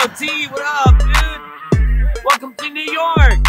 T, what up, dude? Welcome to New York.